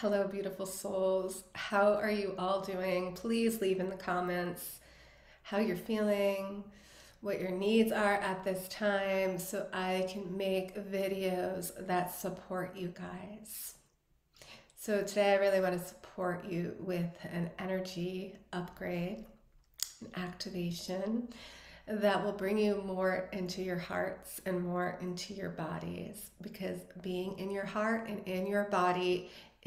Hello, beautiful souls. How are you all doing? Please leave in the comments how you're feeling, what your needs are at this time, so I can make videos that support you guys. So, today I really want to support you with an energy upgrade, an activation that will bring you more into your hearts and more into your bodies because being in your heart and in your body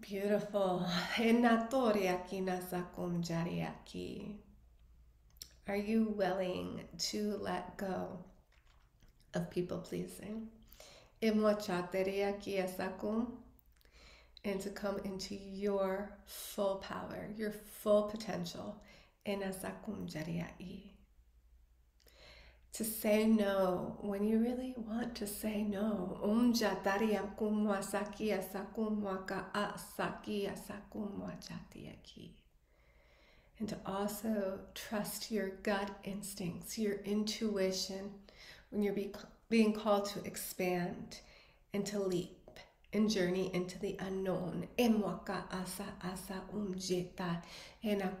Beautiful. Are you willing to let go of people pleasing? And to come into your full power, your full potential. To say no when you really want to say no. Umja daria kumwa sakia sakumwa ka asakia sakumwa jatiaki. And to also trust your gut instincts, your intuition, when you're be, being called to expand and to leap and journey into the unknown. Emwaka asa asa umjeta ena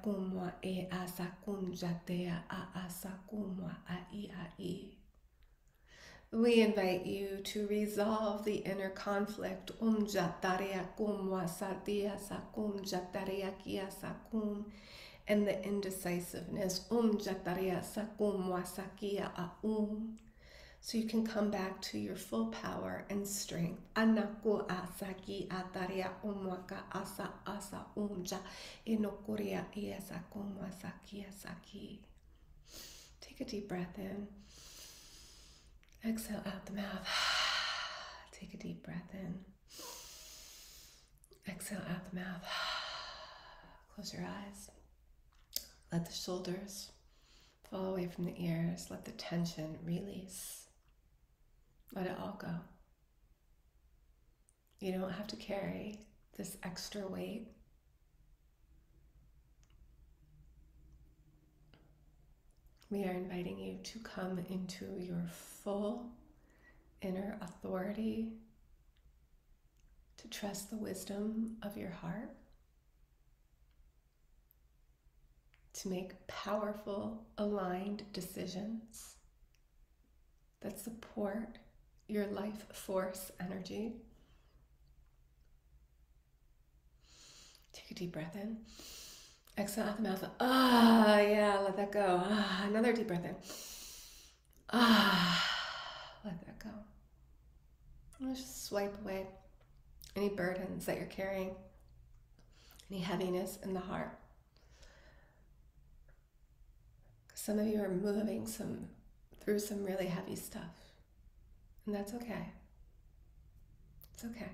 e asa kumjatea a asa kumwa a i a i. We invite you to resolve the inner conflict. Umjataria kumwa sadia sakumjataria kia sakum and the indecisiveness. Umjataria sakumwa sakia a um so you can come back to your full power and strength. Anaku asaki ataria umwaka asa asa umja inokuria iasa kumwasaki asaki. Take a deep breath in. Exhale out the mouth. Take a deep breath in. Exhale out the mouth. Close your eyes. Let the shoulders fall away from the ears. Let the tension release. Let um, it all go. You don't have to carry this extra weight. We are inviting you to come into your full inner authority, to trust the wisdom of your heart, to make powerful, aligned decisions that support your life force energy. Take a deep breath in. Exhale out the mouth. Ah, yeah, let that go. Ah, another deep breath in. Ah, let that go. Let's just swipe away any burdens that you're carrying, any heaviness in the heart. Some of you are moving some through some really heavy stuff. And that's okay. It's okay.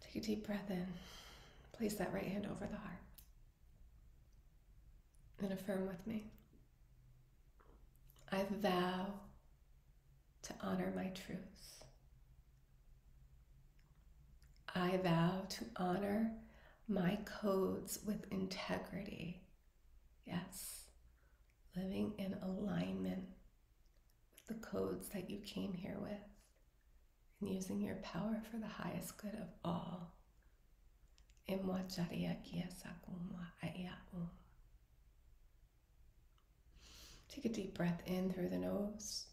Take a deep breath in. Place that right hand over the heart. And affirm with me. I vow to honor my truths. I vow to honor my codes with integrity. Yes, living in alignment the codes that you came here with and using your power for the highest good of all. Take a deep breath in through the nose.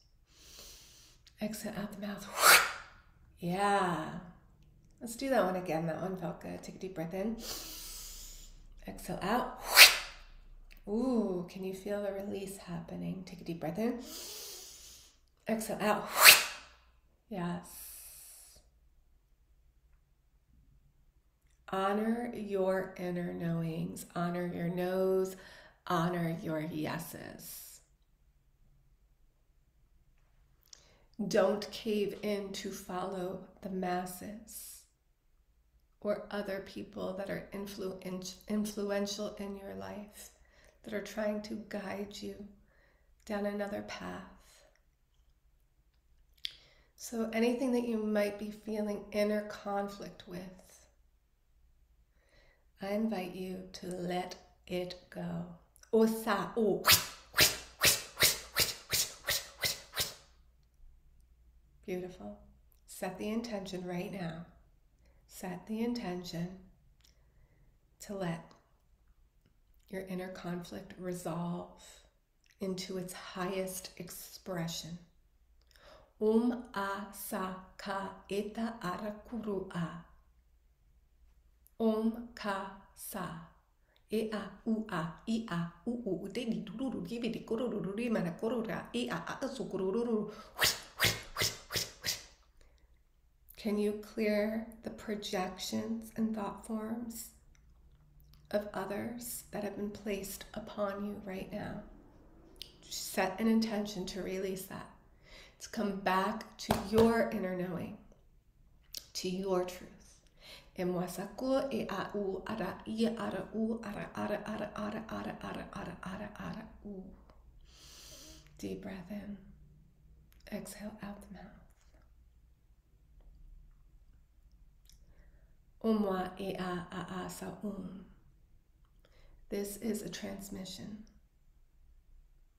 Exhale out the mouth. Yeah. Let's do that one again. That one felt good. Take a deep breath in. Exhale out. Ooh, can you feel the release happening? Take a deep breath in. Exhale out. Yes. Honor your inner knowings, honor your no's, honor your yeses. Don't cave in to follow the masses or other people that are influ- influential in your life that are trying to guide you down another path. So, anything that you might be feeling inner conflict with, I invite you to let it go. Osa, oh. Beautiful. Set the intention right now. Set the intention to let your inner conflict resolve into its highest expression. Um a sa ka eta ara kuru a. Om ka sa. E a u a i a u u. Te di tururu ki bi di kururu ri mana kurura e a a su kururu Can you clear the projections and thought forms of others that have been placed upon you right now? Set an intention to release that, to come back to your inner knowing, to your truth. E mwasako e a u ara i ara u ara ara ara ara ara ara ara ara ara u. Deep breath in. Exhale out the mouth. Umwa e a a a sa um. This is a transmission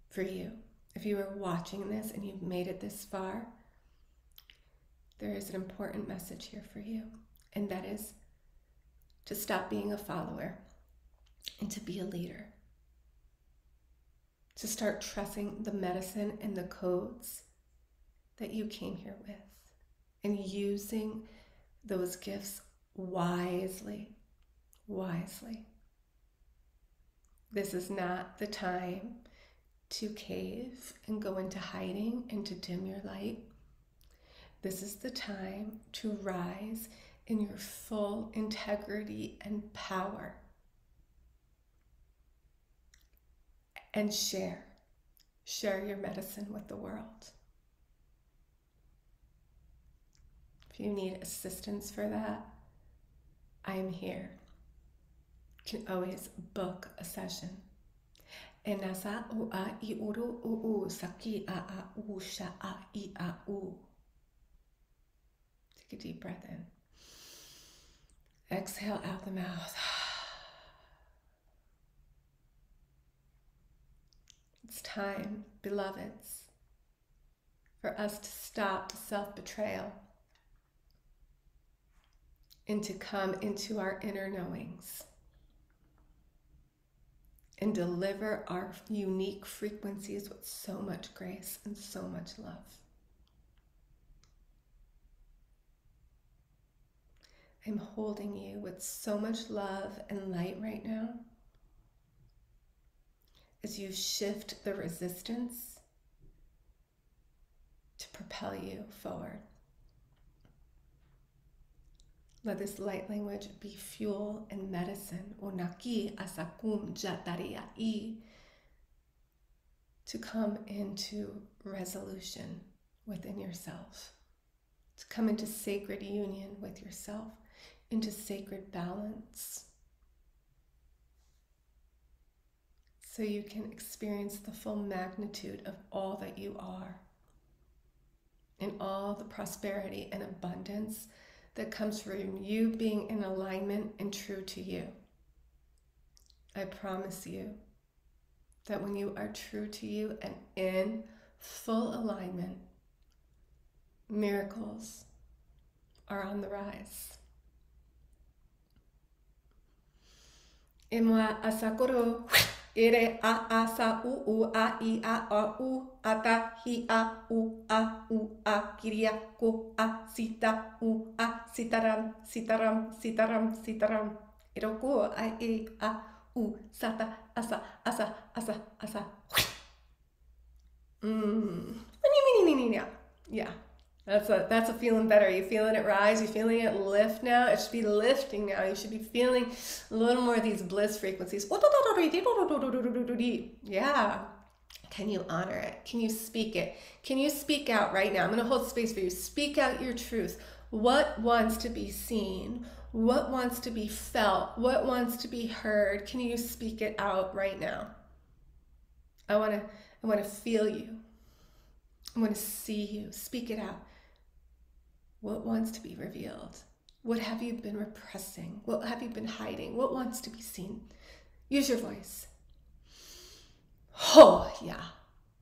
for you. If you are watching this and you've made it this far, there is an important message here for you, and that is to stop being a follower and to be a leader. To start trusting the medicine and the codes that you came here with and using those gifts wisely, wisely. This is not the time to cave and go into hiding and to dim your light. This is the time to rise in your full integrity and power and share. Share your medicine with the world. If you need assistance for that, I am here. You can always book a session. E nasa o a i uru u u saki a a u sha a i a u. Take a deep breath in. Exhale out the mouth. It's time, beloveds, for us to stop self betrayal and to come into our inner knowings and deliver our unique frequencies with so much grace and so much love. I'm holding you with so much love and light right now as you shift the resistance to propel you forward. Let this light language be fuel and medicine. Onaki asakum jataria i. To come into resolution within yourself. To come into sacred union with yourself. Into sacred balance. So you can experience the full magnitude of all that you are. And all the prosperity and abundance that comes from you being in alignment and true to you. I promise you that when you are true to you and in full alignment, miracles are on the rise. Imwa asakuro. Ire a a sa u u a i a a u a ta hi a u a u a kiria ku a sita u a sitaram sitaram sitaram sitaram. Iro ku a i a u sata asa asa asa asa. Mmm. Yeah. That's a that's a feeling better. You feeling it rise? You feeling it lift now? It should be lifting now. You should be feeling a little more of these bliss frequencies. Yeah. Can you honor it? Can you speak it? Can you speak out right now? I'm going to hold space for you. Speak out your truth. What wants to be seen? What wants to be felt? What wants to be heard? Can you speak it out right now? I want to I want to feel you. I want to see you. Speak it out. What wants to be revealed? What have you been repressing? What have you been hiding? What wants to be seen? Use your voice. Oh, yeah.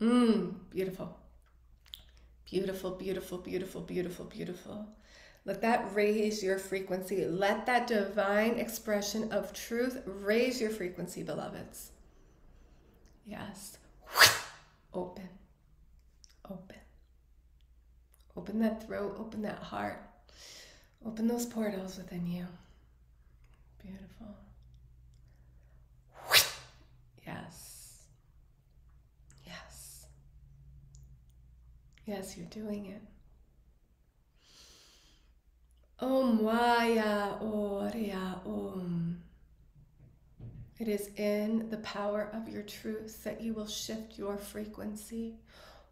Mmm, beautiful. Beautiful, beautiful, beautiful, beautiful, beautiful. Let that raise your frequency. Let that divine expression of truth raise your frequency, beloveds. Yes. Open. Open. Open that throat, open that heart. Open those portals within you. Beautiful. Yes. Yes. Yes, you're doing it. Om Waya Oria Om. It is in the power of your truth that you will shift your frequency.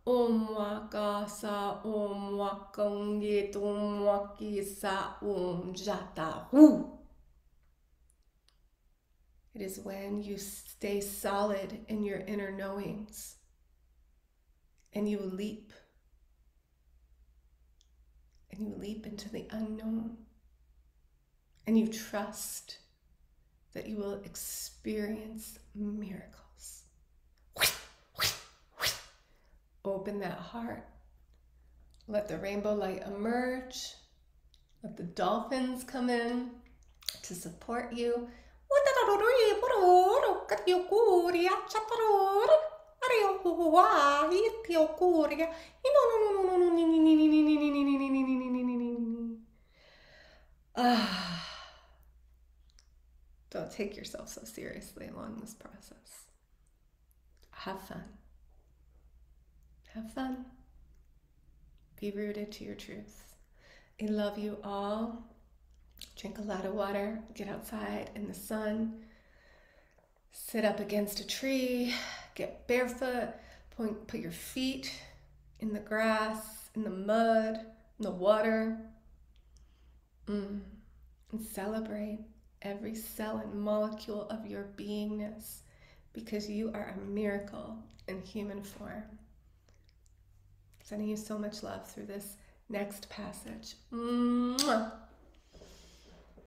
Om Wakasa Om Wakangit Om Wakisa Om Jata Hu. It is when you stay solid in your inner knowings and you leap and you leap into the unknown and you trust that you will experience miracles. Open that heart. Let the rainbow light emerge. Let the dolphins come in to support you. Ah. Don't take yourself so seriously along this process. Have fun. Have fun. Be rooted to your truth. I love you all. Drink a lot of water. Get outside in the sun. Sit up against a tree. Get barefoot. Point, put your feet in the grass, in the mud, in the water. Mm. And celebrate every cell and molecule of your beingness because you are a miracle in human form. Sending you so much love through this next passage. Mwah!